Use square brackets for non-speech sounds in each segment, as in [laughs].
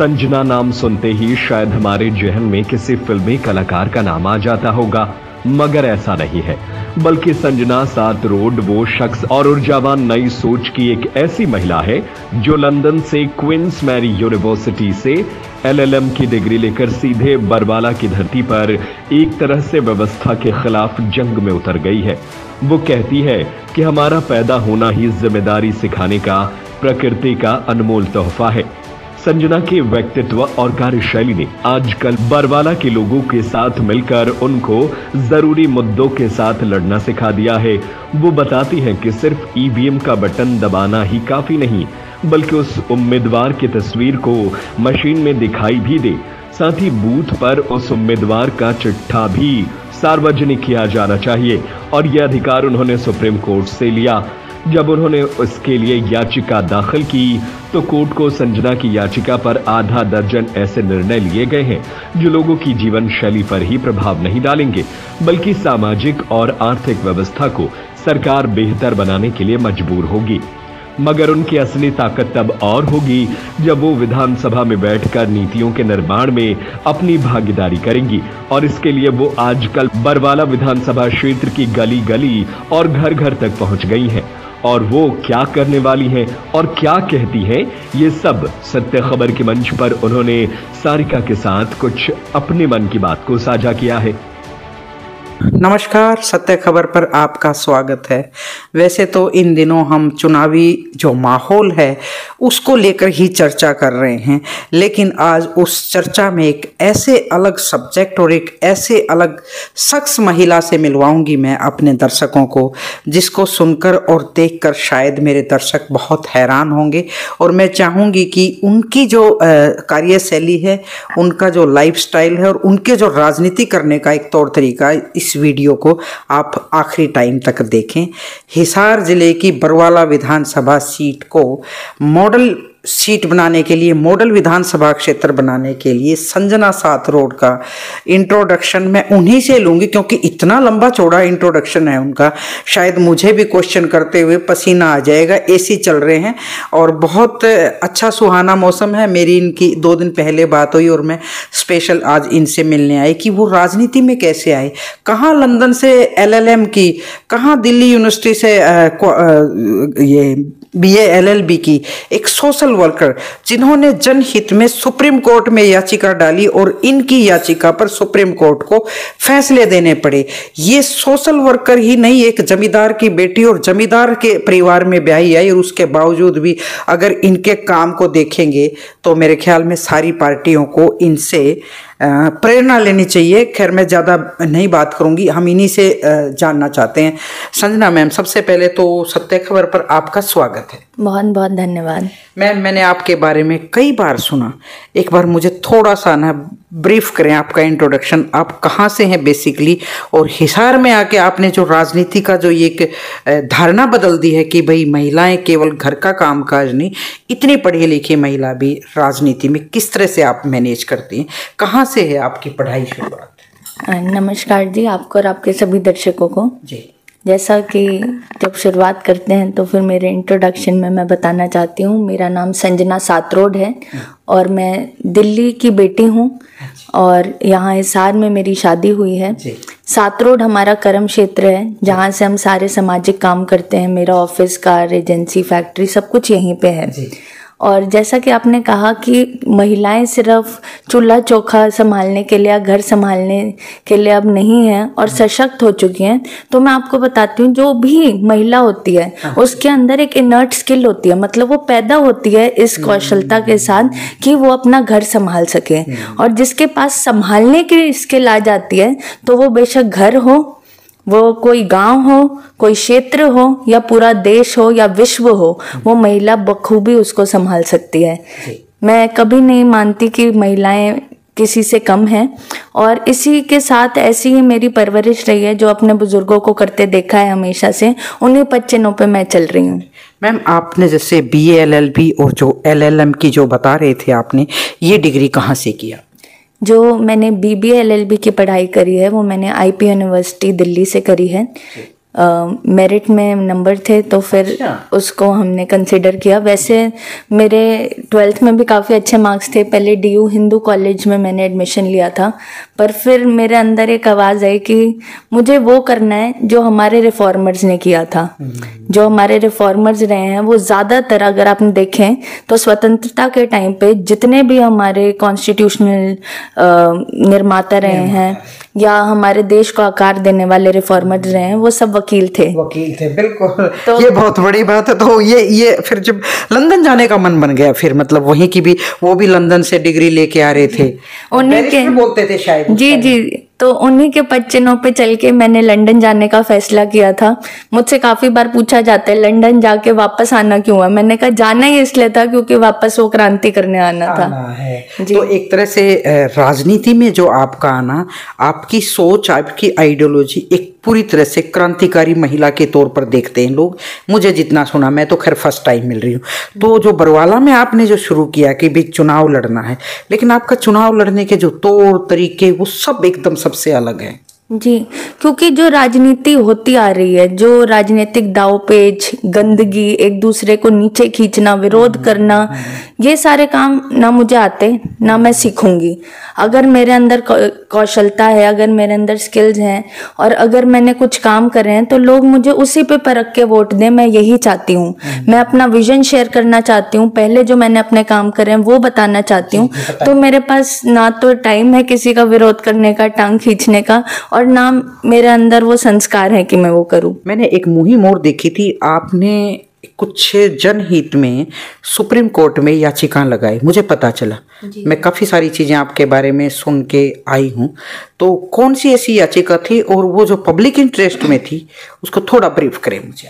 संजना नाम सुनते ही शायद हमारे जहन में किसी फिल्मी कलाकार का नाम आ जाता होगा, मगर ऐसा नहीं है। बल्कि संजना सात रोड, वो शख्स और ऊर्जावान नई सोच की एक ऐसी महिला है, जो लंदन से क्वींस मैरी यूनिवर्सिटी से एलएलएम की डिग्री लेकर सीधे बरवाला की धरती पर एक तरह से व्यवस्था के खिलाफ जंग में उतर गई है। वो कहती है कि हमारा पैदा होना ही ज़िम्मेदारी सिखाने का, प्रकृति का अनमोल तोहफा है। संजना के व्यक्तित्व और कार्यशैली ने आजकल बरवाला के लोगों के साथ मिलकर उनको ज़रूरी मुद्दों के साथ लड़ना सिखा दिया है। वो बताती हैं कि सिर्फ़ ईवीएम का बटन दबाना ही काफ़ी नहीं, बल्कि उस उम्मीदवार की तस्वीर को मशीन में दिखाई भी दे। साथ ही बूथ पर उस उम्मीदवार का चिट्ठा भी सार्वजनिक किया जाना चाहिए, और यह अधिकार उन्होंने सुप्रीम कोर्ट से लिया। जब उन्होंने उसके लिए याचिका दाखिल की तो कोर्ट को संजना की याचिका पर आधा दर्जन ऐसे निर्णय लिए गए हैं, जो लोगों की जीवन शैली पर ही प्रभाव नहीं डालेंगे, बल्कि सामाजिक और आर्थिक व्यवस्था को सरकार बेहतर बनाने के लिए मजबूर होगी। मगर उनकी असली ताकत तब और होगी, जब वो विधानसभा में बैठकर नीतियों के निर्माण में अपनी भागीदारी करेंगी, और इसके लिए वो आजकल बरवाला विधानसभा क्षेत्र की गली गली और घर घर तक पहुँच गई हैं। और वो क्या करने वाली हैं और क्या कहती हैं, ये सब सत्य खबर के मंच पर उन्होंने सारिका के साथ कुछ अपने मन की बात को साझा किया है। नमस्कार, सत्य खबर पर आपका स्वागत है। वैसे तो इन दिनों हम चुनावी जो माहौल है, उसको लेकर ही चर्चा कर रहे हैं। लेकिन आज उस चर्चा में एक ऐसे अलग सब्जेक्ट और एक ऐसे अलग शख्स महिला से मिलवाऊँगी मैं अपने दर्शकों को, जिसको सुनकर और देखकर शायद मेरे दर्शक बहुत हैरान होंगे। और मैं चाहूँगी कि उनकी जो कार्यशैली है, उनका जो लाइफ है और उनके जो राजनीति करने का एक तौर तरीका इस इस वीडियो को आप आखिरी टाइम तक देखें। हिसार ज़िले की बरवाला विधानसभा सीट को मॉडल सीट बनाने के लिए मॉडल विधानसभा क्षेत्र बनाने के लिए संजना सात रोड का इंट्रोडक्शन मैं उन्हीं से लूँगी क्योंकि इतना लंबा चौड़ा इंट्रोडक्शन है उनका। शायद मुझे भी क्वेश्चन करते हुए पसीना आ जाएगा। एसी चल रहे हैं और बहुत अच्छा सुहाना मौसम है। मेरी इनकी दो दिन पहले बात हुई और मैं स्पेशल आज इनसे मिलने आई कि वो राजनीति में कैसे आए? कहाँ लंदन से एलएलएम की कहाँ दिल्ली यूनिवर्सिटी से आ, आ, ये बी एल बी की एक सोशल वर्कर जिन्होंने जनहित में सुप्रीम कोर्ट में याचिका डाली और इनकी याचिका पर सुप्रीम कोर्ट को फैसले देने पड़े। ये सोशल वर्कर ही नहीं, एक जमींदार की बेटी और जमींदार के परिवार में ब्याही आई और उसके बावजूद भी अगर इनके काम को देखेंगे तो मेरे ख्याल में सारी पार्टियों को इनसे प्रेरणा लेनी चाहिए। खैर, मैं ज़्यादा नहीं बात करूँगी, हम इन्हीं से जानना चाहते हैं। संजना मैम, सबसे पहले तो सत्य खबर पर आपका स्वागत। है। बहुत बहुत धन्यवाद। मैम मैंने आपके बारे में कई बार सुना। एक बार मुझे थोड़ा सा ना ब्रीफ करें आपका इंट्रोडक्शन आप कहाँ से हैं बेसिकली और हिसार में आके आपने जो राजनीति का जो एक धारणा बदल दी है कि भाई महिलाएँ केवल घर का काम काज नहीं इतनी पढ़ी लिखी महिला भी राजनीति में किस तरह से आप मैनेज करती हैं? कहाँ से है आपकी पढ़ाई शुरुआत? नमस्कार जी आपको और आपके सभी दर्शकों को। जी। जैसा कि जब शुरुआत करते हैं तो फिर मेरे इंट्रोडक्शन में मैं बताना चाहती हूँ। मेरा नाम संजना सातरोड है और मैं दिल्ली की बेटी हूँ और यहाँ हिसार में मेरी शादी हुई है। सातरोड हमारा कर्म क्षेत्र है जहाँ से हम सारे सामाजिक काम करते हैं। मेरा ऑफ़िस कार एजेंसी फैक्ट्री सब कुछ यहीं पे है। और जैसा कि आपने कहा कि महिलाएँ सिर्फ़ चूल्हा चौखा संभालने के लिए घर संभालने के लिए अब नहीं है और सशक्त हो चुकी हैं तो मैं आपको बताती हूँ जो भी महिला होती है हाँ। उसके अंदर एक इनर्ट स्किल होती है मतलब वो पैदा होती है इस हम्म। कौशलता के साथ कि वो अपना घर संभाल सके हम्म। और जिसके पास संभालने की स्किल आ जाती है तो वो बेशक घर हो वो कोई गाँव हो कोई क्षेत्र हो या पूरा देश हो या विश्व हो वो महिला बखूबी उसको संभाल सकती है। मैं कभी नहीं मानती कि महिलाएँ किसी से कम है। और इसी के साथ ऐसी ही मेरी परवरिश रही है जो अपने बुज़ुर्गों को करते देखा है हमेशा से उन्हीं पच्चीनों पे मैं चल रही हूँ। मैम आपने जैसे बी एल एल बी और जो एल एल एम की जो बता रहे थे आपने ये डिग्री कहाँ से किया? जो मैंने B B L L B की पढ़ाई करी है वो मैंने आई पी यूनिवर्सिटी दिल्ली से करी है। मेरिट uh, में नंबर थे तो फिर अच्छा। उसको हमने कंसिडर किया। वैसे मेरे ट्वेल्थ में भी काफ़ी अच्छे मार्क्स थे। पहले डी यू हिंदू कॉलेज में मैंने एडमिशन लिया था। पर फिर मेरे अंदर एक आवाज़ आई कि मुझे वो करना है जो हमारे रिफॉर्मर्स ने किया था। जो हमारे रिफॉर्मर्स रहे हैं वो ज़्यादातर अगर आपने देखें तो स्वतंत्रता के टाइम पे जितने भी हमारे कॉन्स्टिट्यूशनल निर्माता रहे हैं या हमारे देश को आकार देने वाले रिफॉर्मर्स रहे हैं वो सब वकील थे। वकील थे बिल्कुल। तो- ये बहुत बड़ी बात है। तो ये ये फिर जब लंदन जाने का मन बन गया फिर मतलब वहीं की भी वो भी लंदन से डिग्री लेके आ रहे थे। उन्हीं के बोलते थे शायद। जी जी। तो उन्हीं के पच्चनों पे चल के मैंने लंदन जाने का फैसला किया था। मुझसे काफ़ी बार पूछा जाता है लंदन जाके वापस आना क्यों है मैंने कहा जाना ही इसलिए था क्योंकि वापस वो क्रांति करने आना आना था है। जी। तो एक तरह से राजनीति में जो आपका आना आपकी सोच आपकी आइडियोलॉजी एक पूरी तरह से क्रांतिकारी महिला के तौर पर देखते हैं लोग। मुझे जितना सुना, मैं तो खैर फ़र्स्ट टाइम मिल रही हूँ। तो जो बरवाला में आपने जो शुरू किया कि भाई चुनाव लड़ना है, लेकिन आपका चुनाव लड़ने के जो तौर तरीके वो सब एकदम सबसे अलग है। जी क्योंकि जो राजनीति होती आ रही है जो राजनीतिक दाव पेच गंदगी एक दूसरे को नीचे खींचना विरोध करना ये सारे काम ना मुझे आते ना मैं सीखूँगी। अगर मेरे अंदर कौशलता है अगर मेरे अंदर स्किल्स हैं और अगर मैंने कुछ काम करे हैं तो लोग मुझे उसी पे परख के वोट दें मैं यही चाहती हूँ। मैं अपना विजन शेयर करना चाहती हूँ पहले जो मैंने अपने काम करे हैं वो बताना चाहती हूँ। तो मेरे पास ना तो टाइम है किसी का विरोध करने का टांग खींचने का और ना मेरे अंदर वो संस्कार है कि मैं वो करूँ। मैंने एक मुही मोड़ देखी थी आपने कुछ जनहित में सुप्रीम कोर्ट में याचिका लगाई मुझे पता चला। मैं काफ़ी सारी चीज़ें आपके बारे में सुन के आई हूँ। तो कौन सी ऐसी याचिका थी और वो जो पब्लिक इंटरेस्ट में थी उसको थोड़ा ब्रीफ करें मुझे।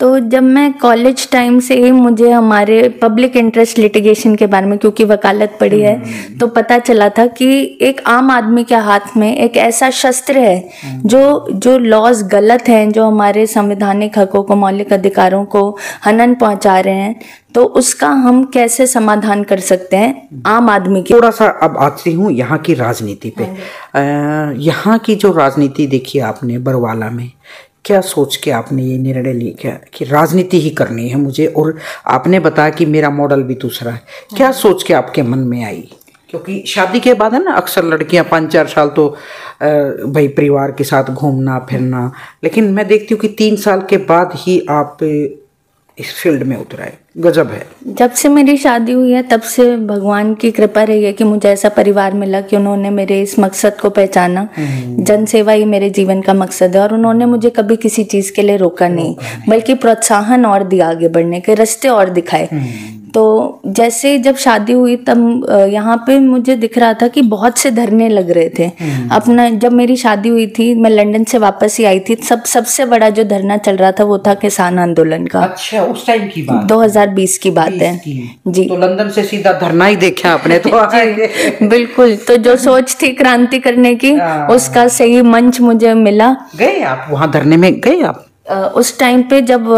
तो जब मैं कॉलेज टाइम से ही मुझे हमारे पब्लिक इंटरेस्ट लिटिगेशन के बारे में क्योंकि वकालत पड़ी है तो पता चला था कि एक आम आदमी के हाथ में एक ऐसा शस्त्र है जो जो लॉज गलत हैं जो हमारे संवैधानिक हकों को मौलिक अधिकारों को हनन पहुँचा रहे हैं तो उसका हम कैसे समाधान कर सकते हैं आम आदमी के? थोड़ा सा अब आती हूँ यहाँ की राजनीति पे। यहाँ की जो राजनीति देखी आपने बरवाला में क्या सोच के आपने ये निर्णय लिया? कि राजनीति ही करनी है मुझे और आपने बताया कि मेरा मॉडल भी दूसरा है। क्या सोच के आपके मन में आई? क्योंकि शादी के बाद है ना अक्सर लड़कियाँ पाँच चार साल तो भाई परिवार के साथ घूमना फिरना लेकिन मैं देखती हूँ कि तीन साल के बाद ही आप इस फ़ील्ड में उतराए गजब है। जब से मेरी शादी हुई है तब से भगवान की कृपा रही है कि मुझे ऐसा परिवार मिला कि उन्होंने मेरे इस मकसद को पहचाना। जन सेवा ही मेरे जीवन का मकसद है और उन्होंने मुझे कभी किसी चीज़ के लिए रोका नहीं बल्कि प्रोत्साहन और दिया आगे बढ़ने के रास्ते और दिखाए। तो जैसे जब शादी हुई तब यहाँ पे मुझे दिख रहा था कि बहुत से धरने लग रहे थे। अपना जब मेरी शादी हुई थी मैं लंदन से वापस ही आई थी सब सबसे बड़ा जो धरना चल रहा था वो था किसान आंदोलन का। अच्छा उस टाइम की बात। 2020 की बात है। जी। तो लंदन से सीधा धरना ही देखा आपने तो [laughs] बिल्कुल तो जो सोच थी क्रांति करने की हाँ। उसका सही मंच मुझे मिला। गए आप? वहाँ धरने में गए आप? उस टाइम पे जब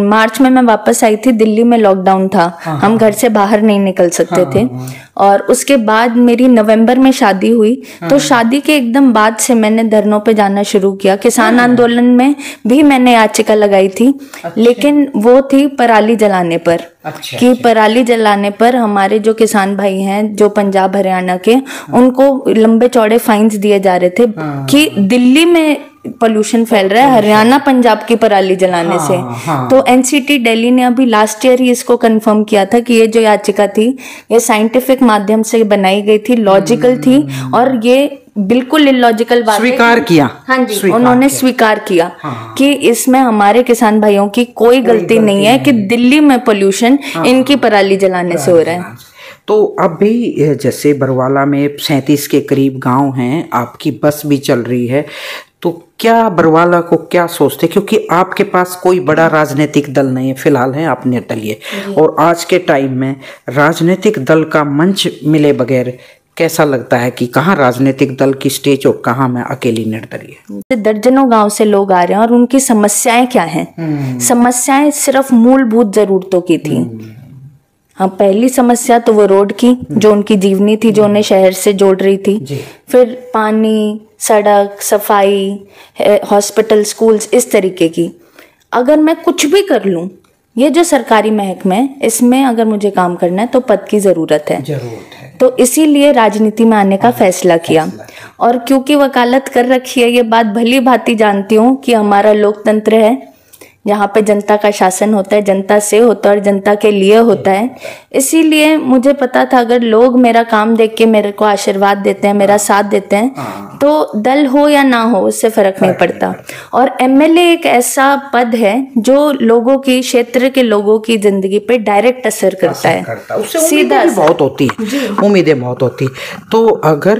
मार्च में मैं वापस आई थी दिल्ली में लॉकडाउन था। हाँ, हम घर से बाहर नहीं निकल सकते थे। और उसके बाद मेरी नवंबर में शादी हुई। हाँ, तो शादी के एकदम बाद से मैंने धरनों पे जाना शुरू किया। किसान हाँ। आंदोलन में भी मैंने याचिका लगाई थी। लेकिन वो थी पराली जलाने पर। अच्छा कि अच्छा। पराली जलाने पर हमारे जो किसान भाई हैं जो पंजाब हरियाणा के उनको लंबे चौड़े फाइन्स दिए जा रहे थे कि दिल्ली में पोल्यूशन फैल रहा है हरियाणा पंजाब की पराली जलाने हाँ, से हाँ। तो एनसीटी दिल्ली ने अभी लास्ट ईयर ही इसको कंफर्म किया था कि ये जो याचिका थी ये साइंटिफिक माध्यम से बनाई गई थी लॉजिकल थी और ये बिल्कुल इलॉजिकल बात स्वीकार किया हाँ जी स्वीकार उन्होंने किया। स्वीकार किया हाँ। कि इसमें हमारे किसान भाइयों की कोई गलती नहीं है कि दिल्ली में पोल्यूशन हाँ। इनकी पराली जलाने से हो रहा है तो अब भी जैसे बरवाला में सैंतीस के करीब गाँव हैं आपकी बस भी चल रही है क्या बरवाला को क्या सोचते? क्योंकि आपके पास कोई बड़ा राजनीतिक दल नहीं है फ़िलहाल है आप निर्दलीय और आज के टाइम में राजनीतिक दल का मंच मिले बगैर कैसा लगता है कि कहाँ राजनीतिक दल की स्टेज और कहाँ मैं अकेली निर्दलीय दर्जनों गाँव से लोग आ रहे हैं और उनकी समस्याएँ क्या हैं? समस्याएँ सिर्फ़ मूलभूत जरूरतों की थी। हाँ पहली समस्या तो वो रोड की जो उनकी जीवनी थी जो उन्हें शहर से जोड़ रही थी। फिर पानी सड़क सफ़ाई हॉस्पिटल स्कूल्स इस तरीके की। अगर मैं कुछ भी कर लूँ ये जो सरकारी महकमे है इसमें अगर मुझे काम करना है तो पद की ज़रूरत है। ज़रूरत है। तो इसीलिए राजनीति में आने का फैसला किया। और क्योंकि वकालत कर रखी है ये बात भली भांति जानती हूँ कि हमारा लोकतंत्र है जहाँ पे जनता का शासन होता है जनता से होता है और जनता के लिए होता है। इसीलिए मुझे पता था अगर लोग मेरा काम देख के मेरे को आशीर्वाद देते हैं मेरा साथ देते हैं हाँ। तो दल हो या ना हो उससे फ़र्क नहीं पड़ता। और एमएलए एक ऐसा पद है जो लोगों की क्षेत्र के लोगों की ज़िंदगी पे डायरेक्ट असर करता है। भी बहुत होती है उम्मीदें बहुत होती। तो अगर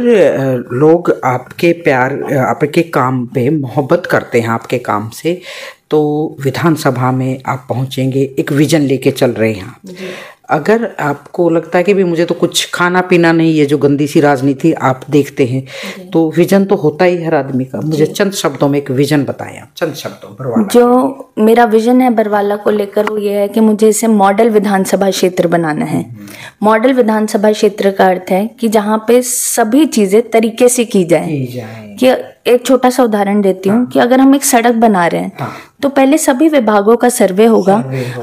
लोग आपके प्यार आपके काम पे मोहब्बत करते हैं आपके काम से तो विधानसभा में आप पहुँचेंगे एक विजन लेके चल रहे हैं आप। अगर आपको लगता है कि भी मुझे तो कुछ खाना पीना नहीं है जो गंदी सी राजनीति आप देखते हैं तो विजन तो होता ही हर आदमी का। मुझे चंद शब्दों में एक विजन बताएँ आप। चंद शब्दों बरवाला। जो मेरा विजन है बरवाला को लेकर वो ये है कि मुझे इसे मॉडल विधानसभा क्षेत्र बनाना है। मॉडल विधानसभा क्षेत्र का अर्थ है कि जहाँ पे सभी चीज़ें तरीके से की जाए। कि एक छोटा सा उदाहरण देती हूँ कि अगर हम एक सड़क बना रहे हैं तो पहले सभी विभागों का सर्वे होगा।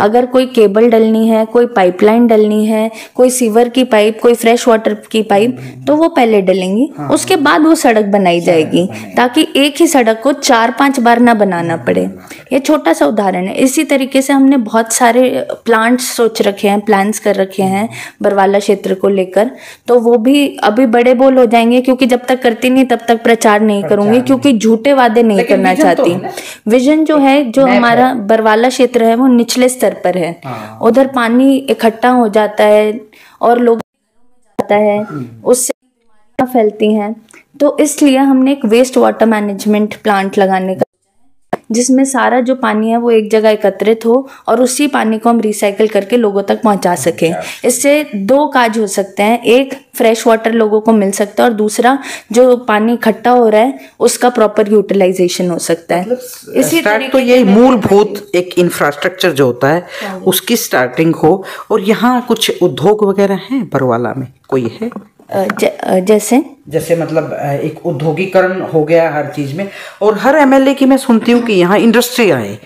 अगर कोई केबल डलनी है कोई पाइपलाइन डलनी है कोई सीवर की पाइप कोई फ्रेश वाटर की पाइप तो वो पहले डलेंगी। उसके बाद वो सड़क बनाई जाएगी ताकि एक ही सड़क को चार पाँच बार ना बनाना पड़े। ये छोटा सा उदाहरण है। इसी तरीके से हमने बहुत सारे प्लांट्स सोच रखे हैं प्लान्स कर रखे हैं बरवाला क्षेत्र को लेकर। तो वो भी अभी बड़े बोल हो जाएँगे क्योंकि जब तक करती नहीं तब तक प्रचार नहीं करूँगी। क्योंकि झूठे वादे नहीं करना तो चाहती। विजन जो है जो हमारा बरवाला क्षेत्र है वो निचले स्तर पर है। हाँ। उधर पानी इकट्ठा हो जाता है और लोग जाता है उससे फैलती हैं। तो इसलिए हमने एक वेस्ट वाटर मैनेजमेंट प्लांट लगाने का जिसमें सारा जो पानी है वो एक जगह एकत्रित हो और उसी पानी को हम रिसाइकल करके लोगों तक पहुँचा सकें। इससे दो काज हो सकते हैं। एक फ्रेश वाटर लोगों को मिल सकता है और दूसरा जो पानी इकट्ठा हो रहा है उसका प्रॉपर यूटिलाइजेशन हो सकता है। इसी स्टार्ट तो यही मूलभूत एक इंफ्रास्ट्रक्चर जो होता है उसकी स्टार्टिंग हो। और यहाँ कुछ उद्योग वगैरह हैं बरवाला में? कोई है? ज, जैसे? जैसे मतलब एक उद्योगीकरण हो गया हर चीज़ में और हर एमएलए की मैं सुनती हूँ कि यहाँ इंडस्ट्री आए।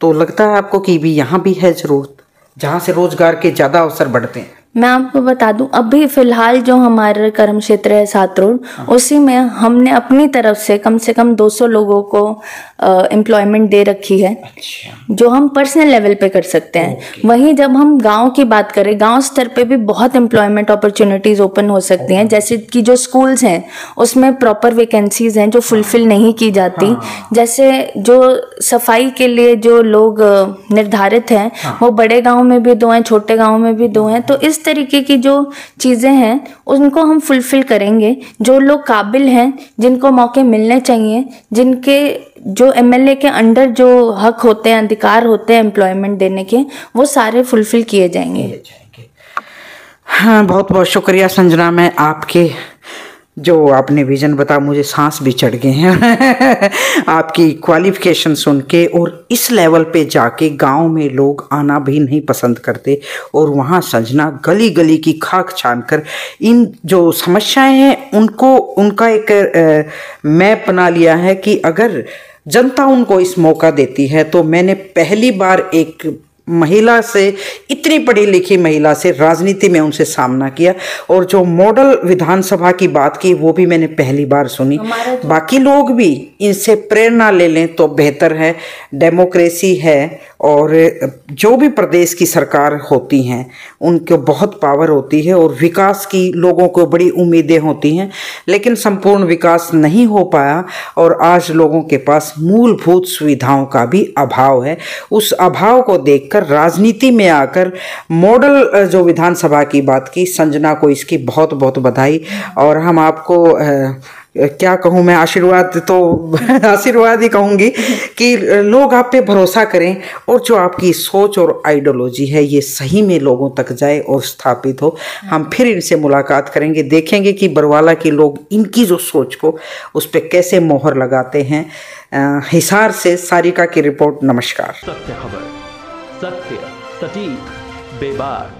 तो लगता है आपको कि भी यहाँ भी है ज़रूरत जहाँ से रोज़गार के ज़्यादा अवसर बढ़ते हैं। मैं आपको बता दूँ अभी फ़िलहाल जो हमारा कर्म क्षेत्र है सात रोड उसी में हमने अपनी तरफ़ से कम से कम 200 लोगों को एम्प्लॉयमेंट दे रखी है। अच्छा। जो हम पर्सनल लेवल पे कर सकते हैं। वहीं जब हम गाँव की बात करें गाँव स्तर पे भी बहुत एम्प्लॉयमेंट अपॉर्चुनिटीज़ ओपन हो सकती हैं। जैसे कि जो स्कूल्स हैं उसमें प्रॉपर वैकेंसीज हैं जो फुलफिल नहीं की जाती। जैसे जो सफ़ाई के लिए जो लोग निर्धारित हैं। वो बड़े गाँव में भी दो हैं छोटे गाँव में भी दो हैं। तो इस तरीके की जो चीज़ें हैं, उनको हम फुलफिल करेंगे। जो लोग काबिल हैं, जिनको मौके मिलने चाहिए, जिनके जो एमएलए के अंडर जो हक होते हैं, अधिकार होते हैं एम्प्लॉयमेंट देने के, वो सारे फुलफिल किए जाएँगे। हाँ बहुत बहुत शुक्रिया संजना, मैं आपके जो आपने विजन बता मुझे सांस भी चढ़ गए हैं। [laughs] आपकी क्वालिफिकेशन सुन के और इस लेवल पे जाके गाँव में लोग आना भी नहीं पसंद करते और वहाँ संजना गली गली की खाक छान कर इन जो समस्याएँ हैं, उनको, उनका एक मैप बना लिया है कि अगर जनता उनको इस मौका देती है तो मैंने पहली बार एक महिला से इतनी पढ़ी लिखी महिला से राजनीति में उनसे सामना किया और जो मॉडल विधानसभा की बात की वो भी मैंने पहली बार सुनी। बाकी लोग भी इनसे प्रेरणा ले लें तो बेहतर है। डेमोक्रेसी है और जो भी प्रदेश की सरकार होती हैं उनको बहुत पावर होती है और विकास की लोगों को बड़ी उम्मीदें होती हैं। लेकिन संपूर्ण विकास नहीं हो पाया और आज लोगों के पास मूलभूत सुविधाओं का भी अभाव है। उस अभाव को देखकर राजनीति में आकर मॉडल जो विधानसभा की बात की, संजना को इसकी बहुत बहुत बधाई। और हम आपको क्या कहूँ मैं, आशीर्वाद तो [laughs] आशीर्वाद ही कहूँगी कि लोग आप पे भरोसा करें और जो आपकी सोच और आइडियोलॉजी है, ये सही में लोगों तक जाए और स्थापित हो। हम फिर इनसे मुलाकात करेंगे, देखेंगे कि बरवाला के लोग इनकी जो सोच को, उस पर कैसे मोहर लगाते हैं। हिसार से सारिका की रिपोर्ट, नमस्कार। सत्य खबर। सत्य सटीक बेबाक।